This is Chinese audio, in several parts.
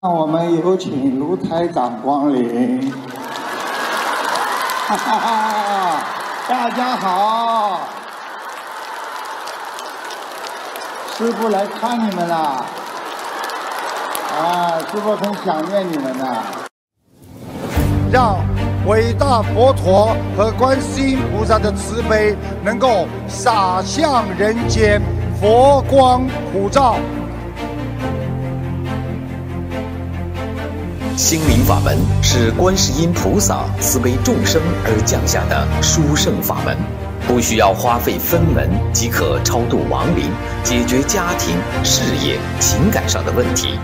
让我们有请卢台长光临。哈哈哈！大家好，师傅来看你们了。啊，师傅很想念你们呢。让伟大佛陀和观世音菩萨的慈悲能够洒向人间，佛光普照。心灵法门是观世音菩萨慈悲众生而降下的殊胜法门，不需要花费分文即可超度亡灵，解决家庭、事业、情感上的问题。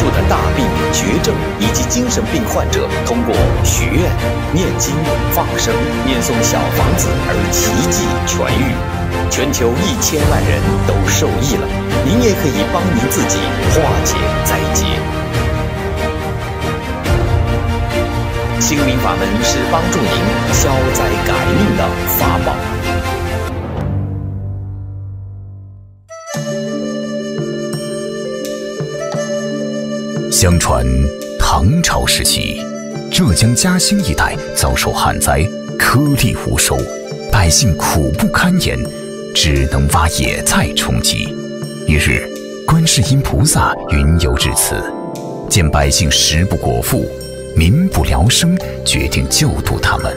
数的大病、绝症以及精神病患者，通过许愿、念经、放生、念诵小房子而奇迹痊愈，全球一千万人都受益了。您也可以帮您自己化解灾劫。心灵法门是帮助您消灾改命的法宝。相传，唐朝时期，浙江嘉兴一带遭受旱灾，颗粒无收，百姓苦不堪言，只能挖野菜充饥。一日，观世音菩萨云游至此，见百姓食不果腹，民不聊生，决定救度他们。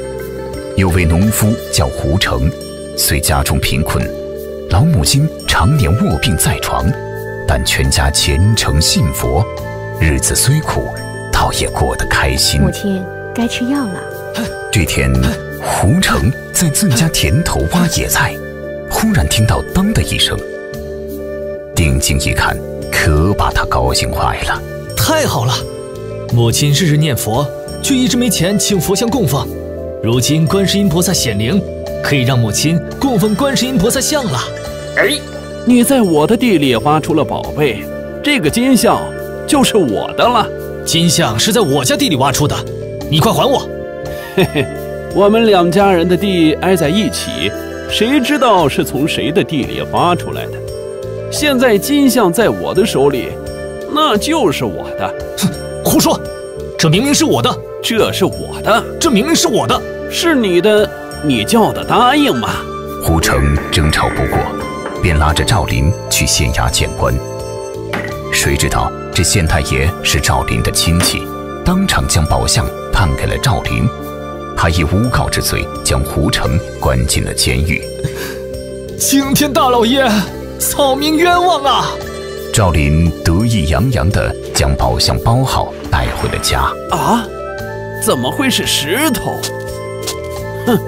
有位农夫叫胡成，虽家中贫困，老母亲常年卧病在床，但全家虔诚信佛。日子虽苦，倒也过得开心。母亲，该吃药了。这天，胡成在自家田头挖野菜，忽然听到“当”的一声，定睛一看，可把他高兴坏了。太好了，母亲日日念佛，却一直没钱请佛像供奉。如今观世音菩萨显灵，可以让母亲供奉观世音菩萨像了。哎，你在我的地里挖出了宝贝，这个金像。就是我的了，金像是在我家地里挖出的，你快还我！嘿嘿，我们两家人的地挨在一起，谁知道是从谁的地里挖出来的？现在金像在我的手里，那就是我的。哼，胡说！这明明是我的，这是我的，这明明是我的，是你的，你叫的答应吗？胡成争吵不过，便拉着赵林去县衙见官。谁知道？这县太爷是赵林的亲戚，当场将宝相判给了赵林，还以诬告之罪将胡成关进了监狱。青天大老爷，草民冤枉啊！赵林得意洋洋地将宝相包好带回了家。啊？怎么会是石头？哼，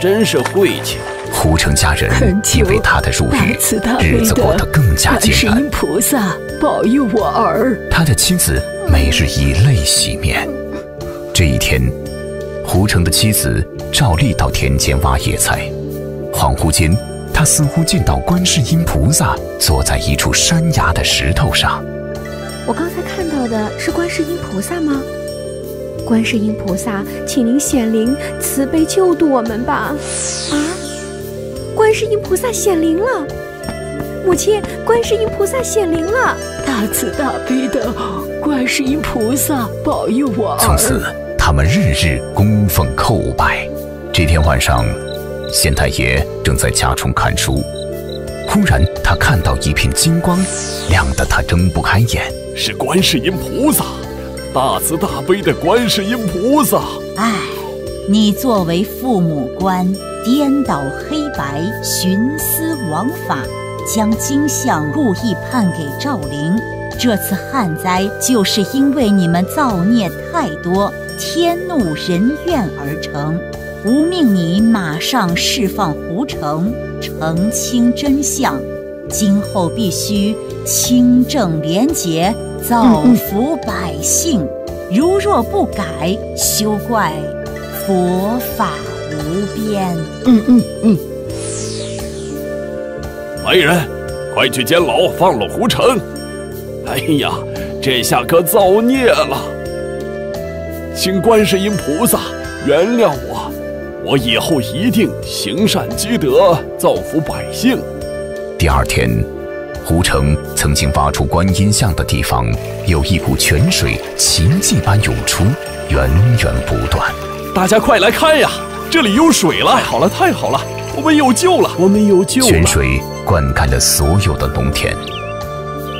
真是晦气！胡成家人因为他的入狱，日子过得更加艰难。观世音菩萨保佑我儿。他的妻子每日以泪洗面。这一天，胡成的妻子照例到田间挖野菜，恍惚间，他似乎见到观世音菩萨坐在一处山崖的石头上。我刚才看到的是观世音菩萨吗？观世音菩萨，请您显灵，慈悲救度我们吧！啊？观世音菩萨显灵了，母亲，观世音菩萨显灵了，大慈大悲的观世音菩萨保佑我儿。从此，他们日日供奉叩拜。这天晚上，县太爷正在家中看书，忽然他看到一片金光，亮得他睁不开眼。是观世音菩萨，大慈大悲的观世音菩萨。唉，你作为父母官。颠倒黑白，徇私枉法，将金像故意判给赵灵。这次旱灾就是因为你们造孽太多，天怒人怨而成。吾命你马上释放胡成，澄清真相。今后必须清正廉洁，造福百姓。如若不改，休怪佛法。无边。嗯嗯嗯。来人，快去监牢放了胡成。哎呀，这下可造孽了！请观世音菩萨原谅我，我以后一定行善积德，造福百姓。第二天，胡成曾经挖出观音像的地方，有一股泉水奇迹般涌出，源源不断。大家快来看呀，这里有水了！太好了，太好了，我们有救了，我们有救了！泉水灌溉了所有的农田。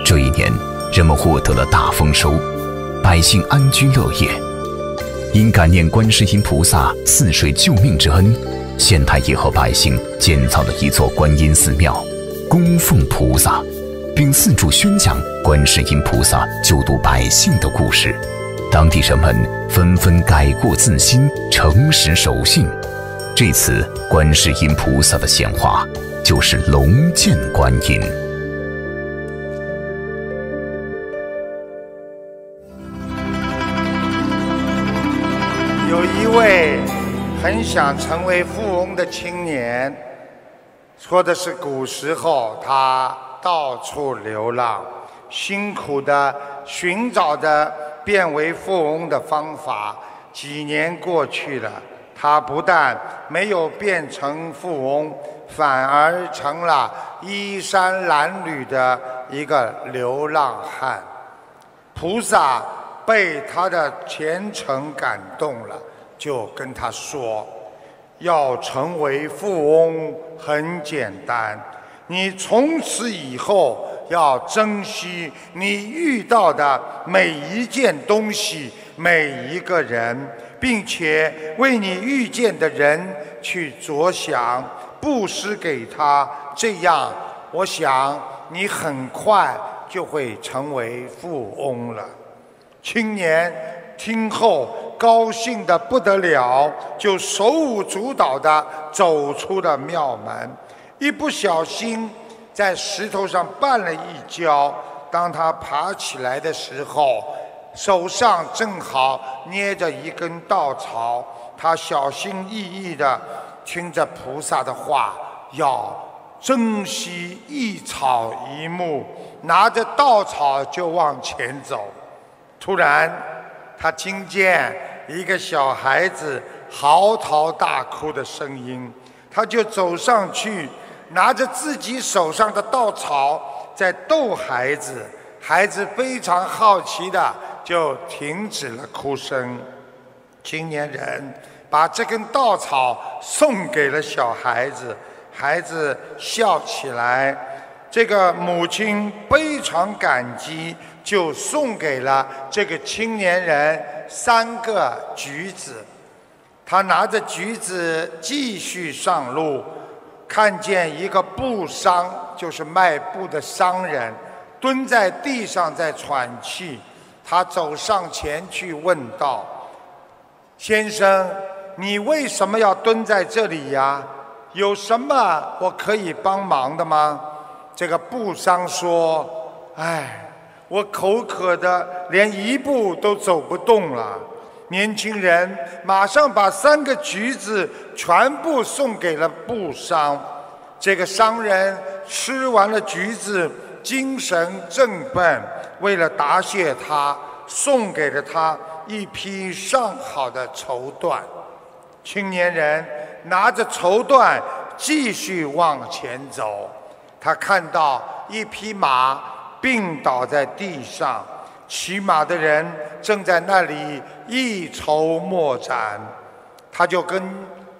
这一年，人们获得了大丰收，百姓安居乐业。因感念观世音菩萨赐水救命之恩，县太爷和百姓建造了一座观音寺庙，供奉菩萨，并四处宣讲观世音菩萨救度百姓的故事。当地人们纷纷改过自新，诚实守信。这次观世音菩萨的显化就是龙见观音。有一位很想成为富翁的青年，说的是古时候他到处流浪，辛苦的寻找着变为富翁的方法。几年过去了，他不但没有变成富翁，反而成了衣衫褴褛的一个流浪汉。菩萨。被他的虔诚感动了，就跟他说：“要成为富翁很简单，你从此以后要珍惜你遇到的每一件东西、每一个人，并且为你遇见的人去着想，布施给他。这样，我想你很快就会成为富翁了。”青年听后高兴得不得了，就手舞足蹈地走出了庙门。一不小心在石头上绊了一跤，当他爬起来的时候，手上正好捏着一根稻草。他小心翼翼地听着菩萨的话，要珍惜一草一木，拿着稻草就往前走。突然，他听见一个小孩子嚎啕大哭的声音，他就走上去，拿着自己手上的稻草在逗孩子。孩子非常好奇的就停止了哭声。青年人把这根稻草送给了小孩子，孩子笑起来。这个母亲非常感激。就送给了这个青年人三个橘子，他拿着橘子继续上路，看见一个布商，就是卖布的商人，蹲在地上在喘气。他走上前去问道：“先生，你为什么要蹲在这里呀？有什么我可以帮忙的吗？”这个布商说：“哎。”我口渴的连一步都走不动了。年轻人马上把三个橘子全部送给了布商。这个商人吃完了橘子，精神振奋。为了答谢他，送给了他一批上好的绸缎。青年人拿着绸缎继续往前走。他看到一匹马。病倒在地上，骑马的人正在那里一筹莫展。他就跟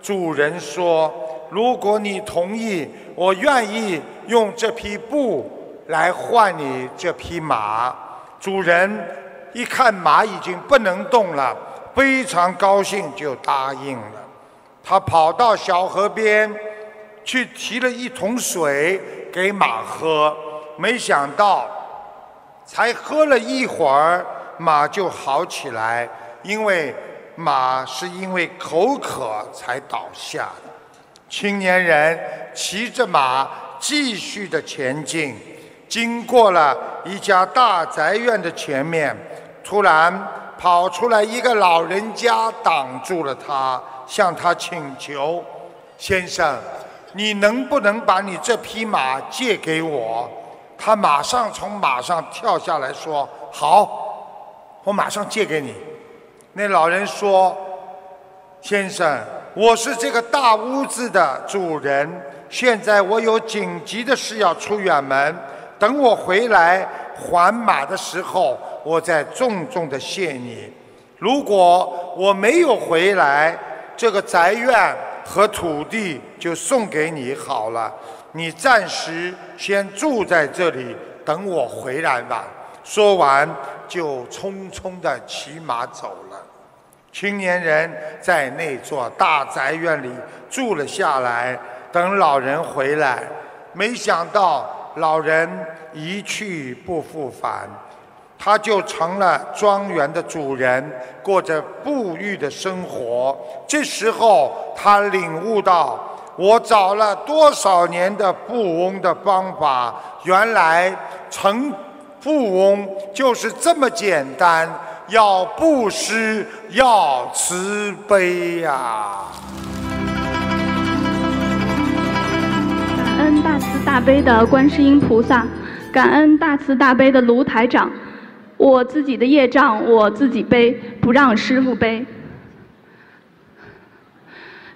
主人说：“如果你同意，我愿意用这匹布来换你这匹马。”主人一看马已经不能动了，非常高兴，就答应了。他跑到小河边，去提了一桶水给马喝。没想到，才喝了一会儿，马就好起来。因为马是因为口渴才倒下的。青年人骑着马继续的前进，经过了一家大宅院的前面，突然跑出来一个老人家，挡住了他，向他请求：“先生，你能不能把你这匹马借给我？”他马上从马上跳下来说：“好，我马上借给你。”那老人说：“先生，我是这个大屋子的主人，现在我有紧急的事要出远门，等我回来还马的时候，我再重重的谢你。如果我没有回来，这个宅院和土地就送给你好了，你暂时先住在这里，等我回来吧。说完，就匆匆的骑马走了。青年人在那座大宅院里住了下来，等老人回来。没想到老人一去不复返，他就成了庄园的主人，过着富裕的生活。这时候，他领悟到，我找了多少年的富翁的方法，原来成富翁就是这么简单。要布施，要慈悲呀！感恩大慈大悲的观世音菩萨，感恩大慈大悲的卢台长。我自己的业障我自己背，不让师傅背。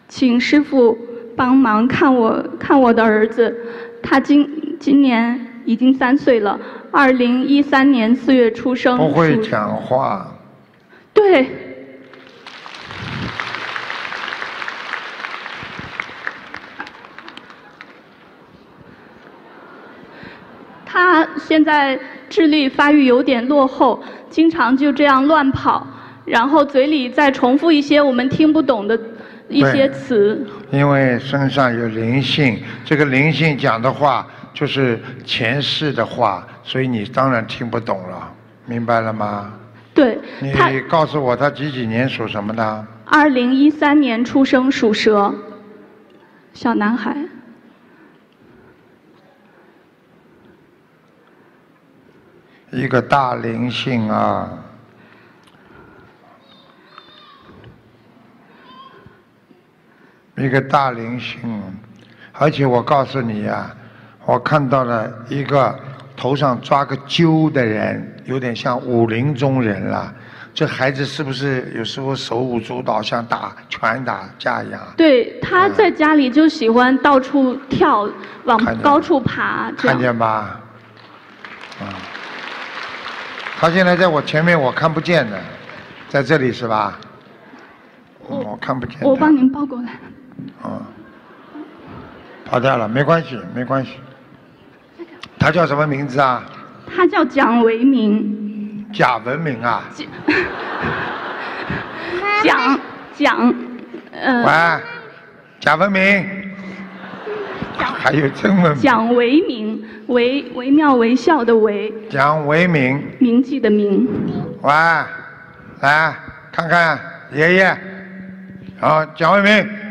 请师傅帮忙看我看我的儿子，他今今年已经三岁了。二零一三年四月出生。不会讲话。对。他现在智力发育有点落后，经常就这样乱跑，然后嘴里再重复一些我们听不懂的一些词。因为身上有灵性，这个灵性讲的话就是前世的话。所以你当然听不懂了，明白了吗？对。你告诉我他几几年属什么的？二零一三年出生，属蛇，小男孩。一个大灵性啊！一个大灵性，而且我告诉你呀，我看到了一个。头上抓个揪的人，有点像武林中人了。这孩子是不是有时候手舞足蹈，像打拳打架一样？对，他在家里就喜欢到处跳，往高处爬。看见吧？啊，他现在在我前面，我看不见的，在这里是吧？我看不见。我帮您抱过来。啊，跑掉了，没关系，没关系。他叫什么名字啊？他叫蒋维明。贾文明啊？蒋蒋，呃。喂，贾文明。还有真文明。蒋维明，惟惟妙惟肖的惟。蒋维明。铭记的铭。喂，来看看爷爷。好，蒋维明。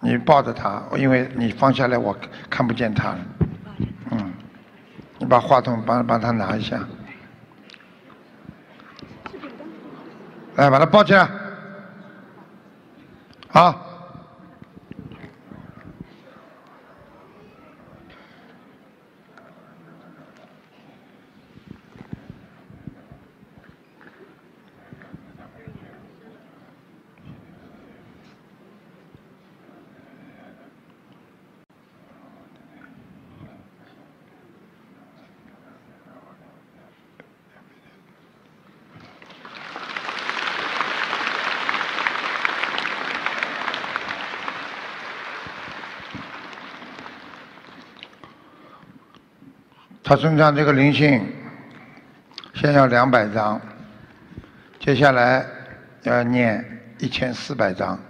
你抱着他，因为你放下来，我看不见他了。嗯，你把话筒帮帮他拿一下。来，把他抱起来。好。他身上这个灵性，先要两百张，接下来要念一千四百张。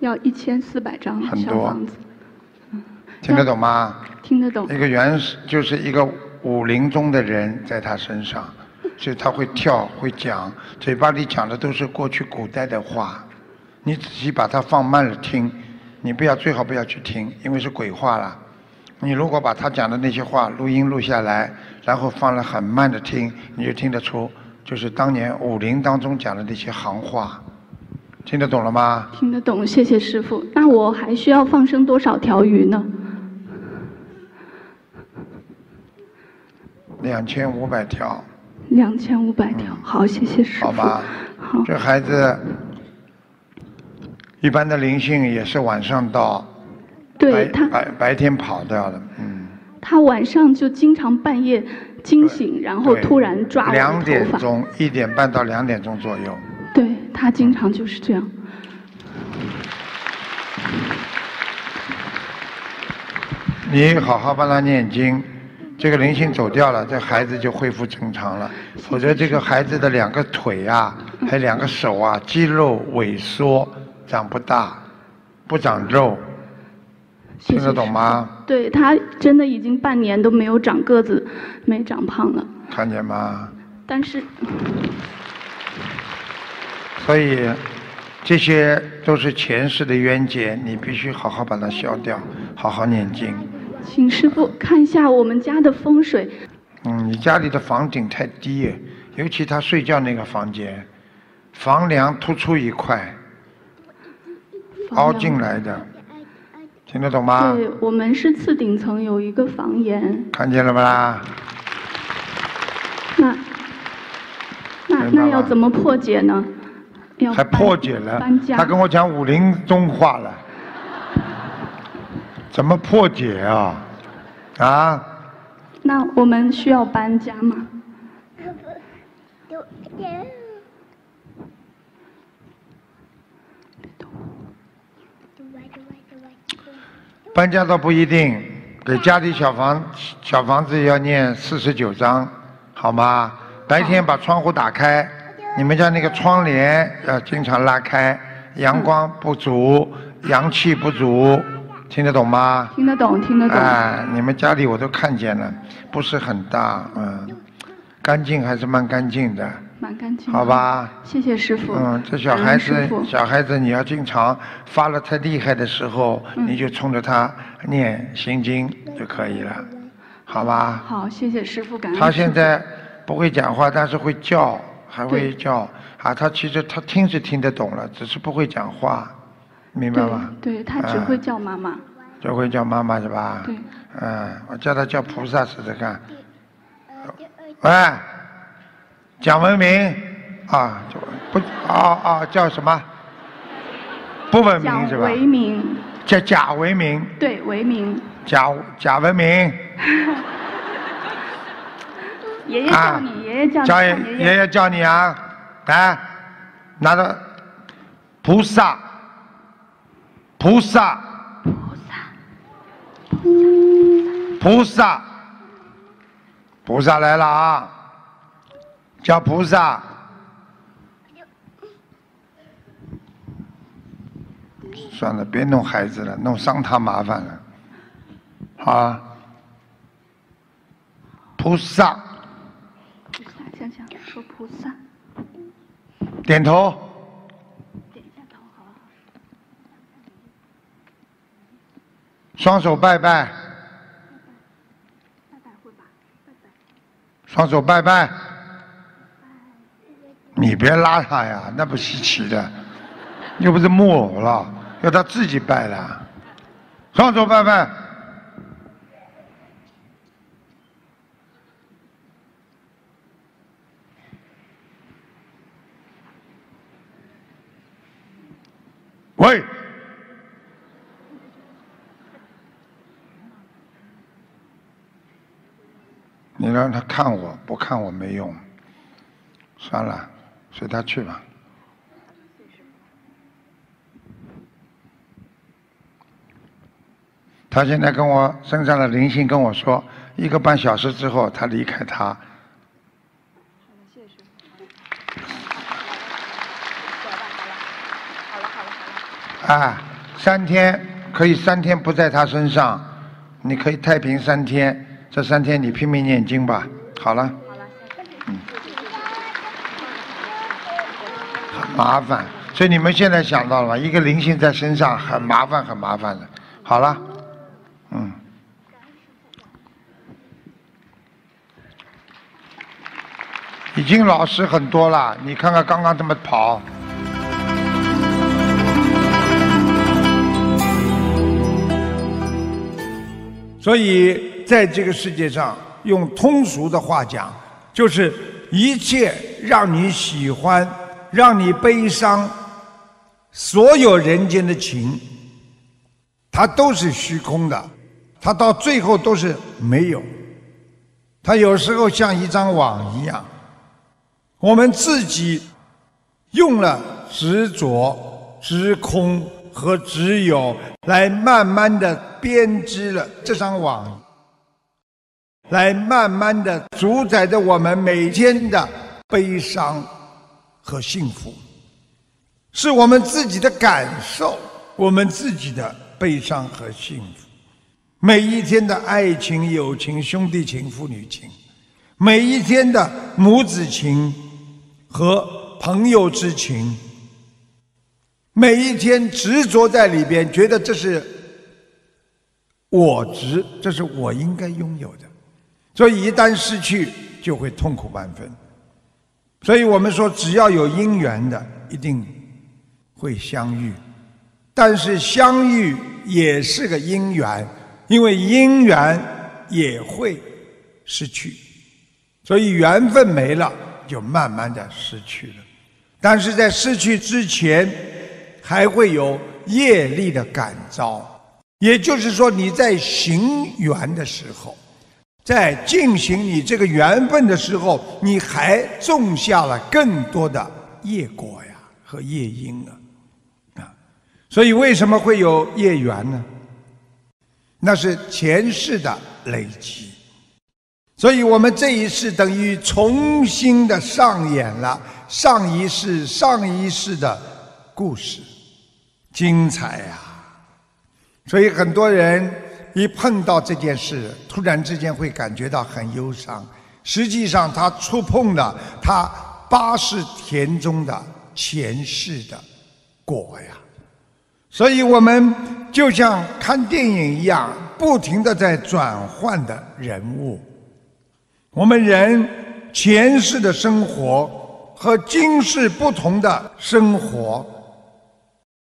要一千四百张小房子。听得懂吗？听得懂。一个原始就是一个武林中的人在他身上，所以他会跳会讲，嘴巴里讲的都是过去古代的话。你仔细把它放慢了听，你不要最好不要去听，因为是鬼话了。你如果把他讲的那些话录音录下来，然后放了很慢的听，你就听得出，就是当年武林当中讲的那些行话，听得懂了吗？听得懂，谢谢师傅。那我还需要放生多少条鱼呢？两千五百条。两千五百条，好，谢谢师傅。好吧。好。这孩子一般的灵性也是晚上到，对他白白天跑掉了，嗯。他晚上就经常半夜惊醒，然后突然抓我的两点。钟，一点半到两点钟左右。对他经常就是这样。你好好帮他念经，这个灵性走掉了，这孩子就恢复正常了。否则这个孩子的两个腿啊，还有两个手啊，肌肉萎缩，长不大，不长肉，听得懂吗？对他真的已经半年都没有长个子，没长胖了。看见吗？但是所以这些都是前世的冤结，你必须好好把它消掉，好好念经。请师傅看一下我们家的风水。嗯，你家里的房顶太低，尤其他睡觉那个房间，房梁突出一块，凹进来的，听得懂吗？对我们是次顶层有一个房檐，看见了不啦？那那明白吗那要怎么破解呢？要还破解了搬，家。他跟我讲武林中话了，怎么破解啊？啊？那我们需要搬家吗？搬家倒不一定，给家里小房小房子要念四十九章，好吗？白天把窗户打开，你们家那个窗帘要经常拉开，阳光不足，阳气不足，听得懂吗？听得懂，听得懂。哎，你们家里我都看见了，不是很大，嗯，干净还是蛮干净的，蛮干净的。好吧？谢谢师傅。嗯，这小孩子小孩子你要经常发了太厉害的时候，嗯你就冲着他念心经就可以了，好吧？好，谢谢师傅，感恩。他现在不会讲话，但是会叫，还会叫啊。他其实他听是听得懂了，只是不会讲话，明白吗？对他只啊会叫妈妈。就会叫妈妈是吧？对。嗯，我叫他叫菩萨试试看。喂，蒋文明啊，不啊啊叫什么？不文明是吧？文明，叫贾文明，对文明，贾贾文明。爷爷叫你，爷爷叫你，叫看爷爷。爷叫你啊，来，拿着菩萨，菩萨，菩萨，菩萨来了啊！叫菩萨。算了，别弄孩子了，弄伤他麻烦了。好啊，菩萨，菩萨，想想说菩萨，点头。双手拜拜，双手拜拜。你别拉他呀，那不稀奇的，又不是木偶了，要他自己拜的。双手拜拜。喂，你让他看我，不看我没用。算了，随他去吧。他现在跟我身上的灵性跟我说，一个半小时之后他离开他。啊，三天可以三天不在他身上，你可以太平三天，这三天你拼命念经吧。好了。嗯。很麻烦，所以你们现在想到了吧？一个灵性在身上很麻烦，很麻烦的。好了，嗯。已经老实很多了，你看看刚刚这么跑。所以，在这个世界上，用通俗的话讲，就是一切让你喜欢、让你悲伤、所有人间的情，它都是虚空的，它到最后都是没有。它有时候像一张网一样，我们自己用了执着、执空和执有，来慢慢的编织了这张网，来慢慢的主宰着我们每天的悲伤和幸福。是我们自己的感受，我们自己的悲伤和幸福。每一天的爱情、友情、兄弟情、父女情，每一天的母子情和朋友之情，每一天执着在里边，觉得这是我值，这是我应该拥有的。所以一旦失去，就会痛苦万分。所以我们说，只要有因缘的，一定。会相遇，但是相遇也是个因缘，因为因缘也会失去，所以缘分没了，就慢慢的失去了。但是在失去之前，还会有业力的感召，也就是说你在行缘的时候，在进行你这个缘分的时候，你还种下了更多的业果呀和业因啊。啊所以，为什么会有业缘呢？那是前世的累积。所以我们这一世等于重新的上演了上一世、上一世的故事，精彩呀！所以很多人一碰到这件事，突然之间会感觉到很忧伤。实际上，他触碰了他八世田中的前世的果呀。所以我们就像看电影一样，不停的在转换的人物。我们人前世的生活和今世不同的生活，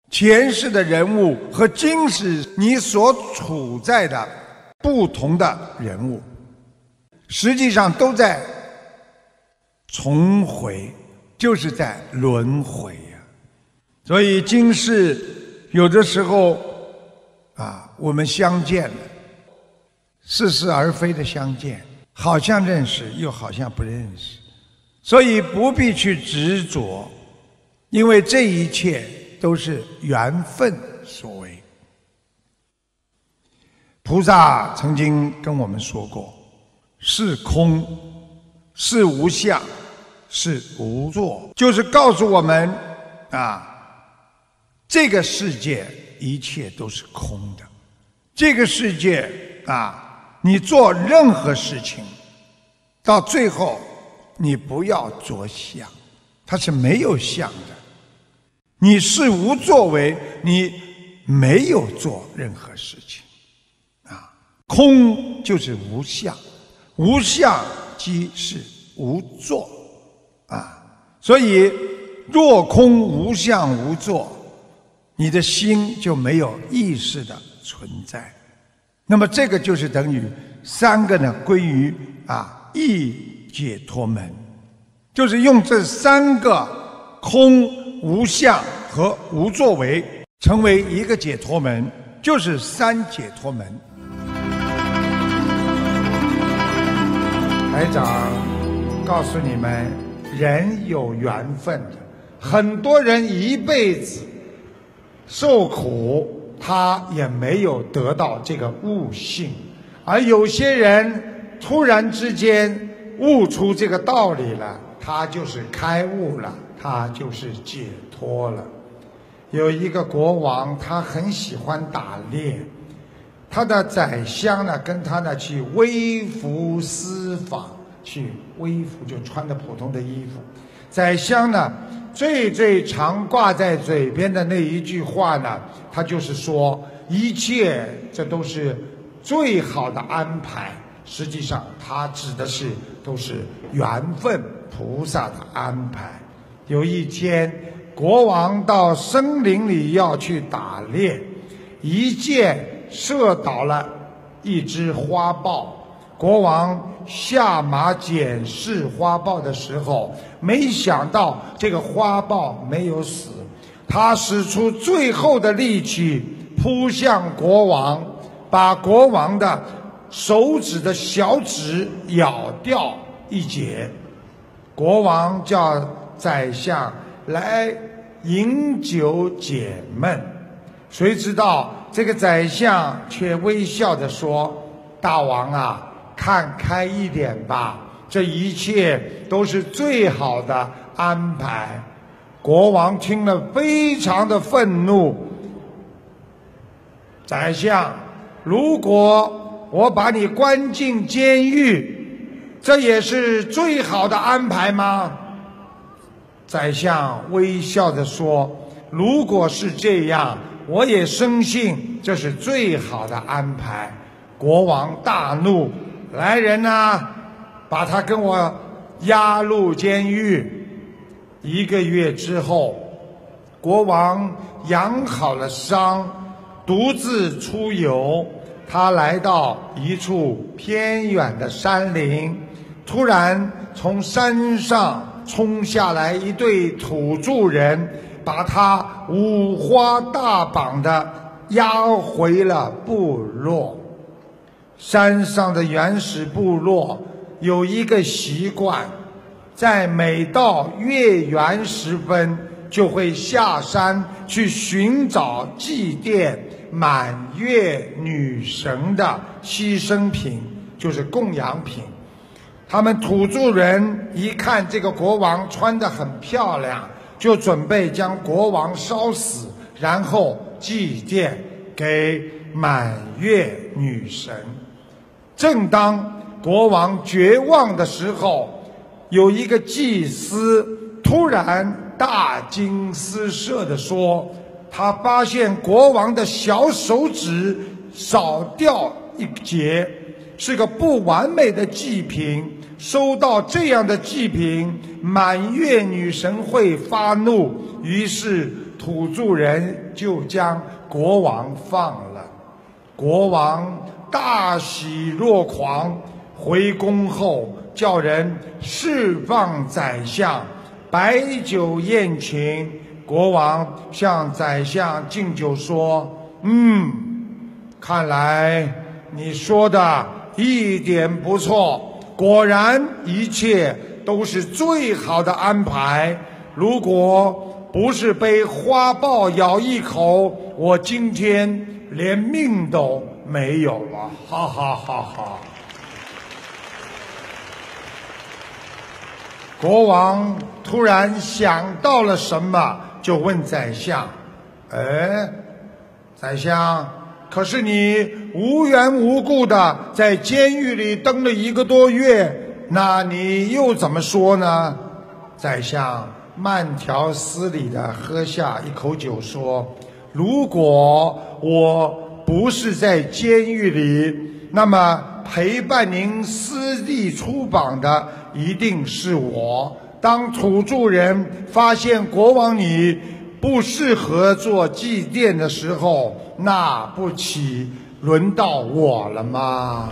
前世的人物和今世你所处在的不同的人物，实际上都在重回，就是在轮回呀。所以今世。有的时候，啊，我们相见了，似是而非的相见，好像认识，又好像不认识，所以不必去执着，因为这一切都是缘分所为。菩萨曾经跟我们说过：“是空，是无相，是无作”，就是告诉我们啊。这个世界一切都是空的，这个世界啊，你做任何事情，到最后你不要着相，它是没有相的。你是无作为，你没有做任何事情，啊，空就是无相，无相即是无作，啊，所以若空无相无作。你的心就没有意识的存在，那么这个就是等于三个呢归于啊一解脱门，就是用这三个空、无相和无作为成为一个解脱门，就是三解脱门。台长告诉你们，人有缘分的，很多人一辈子。受苦，他也没有得到这个悟性，而有些人突然之间悟出这个道理了，他就是开悟了，他就是解脱了。有一个国王，他很喜欢打猎，他的宰相呢，跟他呢去微服私访，去微服就穿的普通的衣服，宰相呢。最最常挂在嘴边的那一句话呢，他就是说一切这都是最好的安排。实际上，他指的是都是缘分菩萨的安排。有一天，国王到森林里要去打猎，一箭射倒了一只花豹。国王下马检视花豹的时候，没想到这个花豹没有死，他使出最后的力气扑向国王，把国王的手指的小指咬掉一截。国王叫宰相来饮酒解闷，谁知道这个宰相却微笑着说：“大王啊，看开一点吧，这一切都是最好的安排。”国王听了，非常的愤怒。宰相，如果我把你关进监狱，这也是最好的安排吗？宰相微笑着说：“如果是这样，我也深信这是最好的安排。”国王大怒：“来人呐，把他跟我押入监狱！”一个月之后，国王养好了伤，独自出游。他来到一处偏远的山林，突然从山上冲下来一对土著人，把他五花大绑的押回了部落。山上的原始部落有一个习惯。在每到月圆时分，就会下山去寻找祭奠满月女神的牺牲品，就是供养品。他们土著人一看这个国王穿得很漂亮，就准备将国王烧死，然后祭奠给满月女神。正当国王绝望的时候，有一个祭司突然大惊失色地说：“他发现国王的小手指少掉一截，是个不完美的祭品。收到这样的祭品，满月女神会发怒。于是土著人就将国王放了。国王大喜若狂，回宫后。”叫人释放宰相，摆酒宴请。国王向宰相敬酒说：“嗯，看来你说的一点不错，果然一切都是最好的安排。如果不是被花豹咬一口，我今天连命都没有了。”哈哈哈哈。国王突然想到了什么，就问宰相：“哎，宰相，可是你无缘无故的在监狱里蹲了一个多月，那你又怎么说呢？”宰相慢条斯理的喝下一口酒，说：“如果我不是在监狱里，那么陪伴您私地出榜的。”一定是我。当土著人发现国王你不适合做祭奠的时候，那不起轮到我了吗？